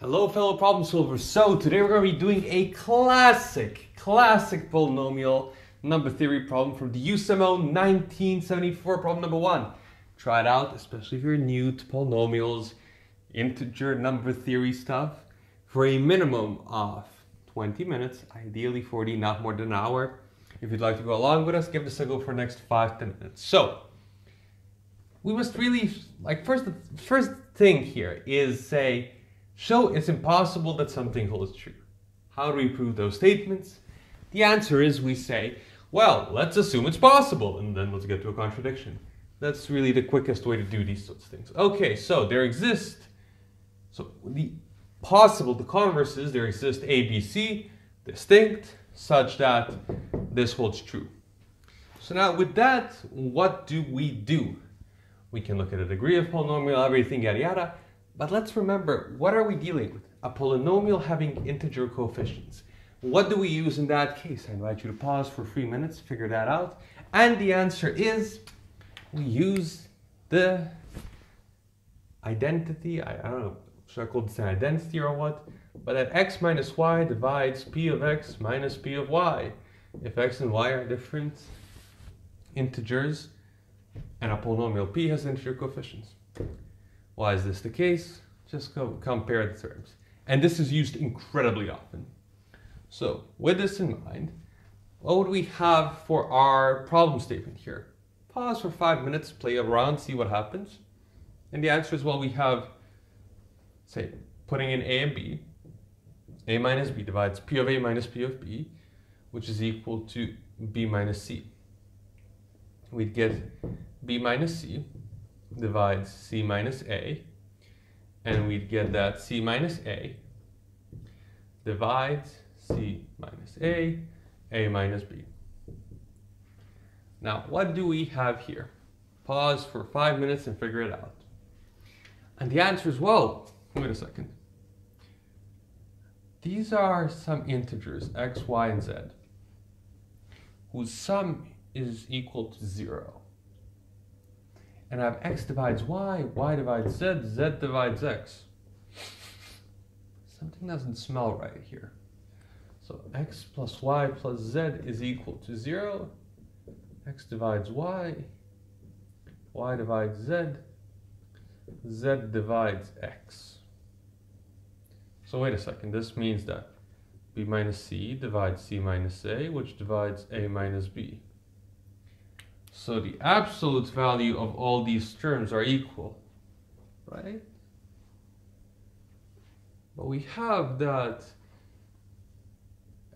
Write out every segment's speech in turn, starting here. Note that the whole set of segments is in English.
Hello, fellow problem solvers. So today we're going to be doing a classic, classic polynomial number theory problem from the USAMO 1974, problem number one. Try it out, especially if you're new to polynomials, integer number theory stuff, for a minimum of 20 minutes, ideally 40, not more than an hour. If you'd like to go along with us, give this a go for the next five, 10 minutes. So, we must really, like, first, the first thing here is say, show it's impossible that something holds true. How do we prove those statements? The answer is we say, well, let's assume it's possible, and then let's get to a contradiction. That's really the quickest way to do these sorts of things. Okay, so there exist, so the possible, the converse is there exist A, B, C, distinct, such that this holds true. So now with that, what do we do? We can look at a degree of polynomial, everything, yada yada, but let's remember, what are we dealing with? A polynomial having integer coefficients. What do we use in that case? I invite you to pause for three minutes, figure that out. And the answer is, we use the identity, I, I don't know, should I call this an identity or what? But that x minus y divides p of x minus p of y. If x and y are different integers, and a polynomial p has integer coefficients. Why is this the case? Just go compare the terms. And this is used incredibly often. So with this in mind, what would we have for our problem statement here? Pause for five minutes, play around, see what happens. And the answer is, well, we have, say, putting in a and b. a minus b divides p of a minus p of b, which is equal to b minus c. We'd get b minus c, divides c minus a, and we'd get that c minus a divides c minus a, a minus b. Now, what do we have here? Pause for five minutes and figure it out. And the answer is, well, wait a second. These are some integers, x, y, and z, whose sum is equal to zero and I have x divides y, y divides z, z divides x. Something doesn't smell right here. So x plus y plus z is equal to 0. x divides y, y divides z, z divides x. So wait a second, this means that b minus c divides c minus a, which divides a minus b. So the absolute value of all these terms are equal, right? But we have that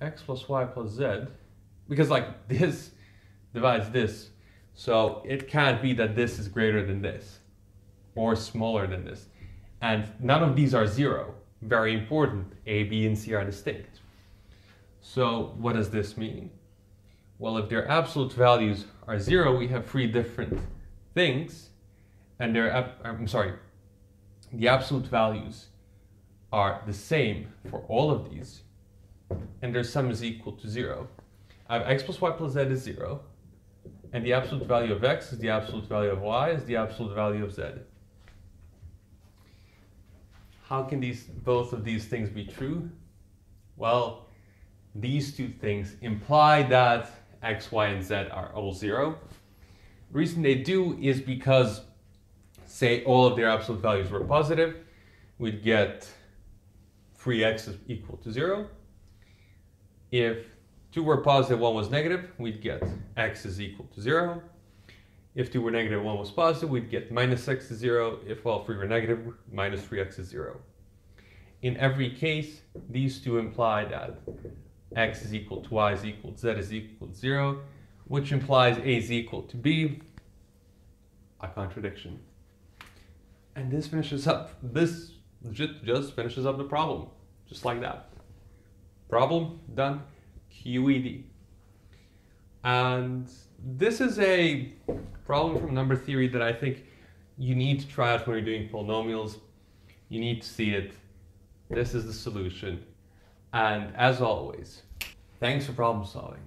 x plus y plus z, because like this divides this, so it can't be that this is greater than this or smaller than this. And none of these are zero. Very important. A, B, and C are distinct. So what does this mean? Well, if their absolute values are zero, we have three different things, and their uh, I'm sorry, the absolute values are the same for all of these, and their sum is equal to zero. I have x plus y plus z is zero, and the absolute value of x is the absolute value of y is the absolute value of z. How can these both of these things be true? Well, these two things imply that x, y, and z are all zero. The reason they do is because, say, all of their absolute values were positive, we'd get 3x is equal to zero. If two were positive, one was negative, we'd get x is equal to zero. If two were negative, one was positive, we'd get minus x is zero. If all three were negative, minus 3x is zero. In every case, these two imply that x is equal to y is equal to z is equal to 0, which implies a is equal to b, a contradiction. And this finishes up, this legit just finishes up the problem, just like that. Problem done, QED. And this is a problem from number theory that I think you need to try out when you're doing polynomials. You need to see it. This is the solution. And as always, thanks for problem solving.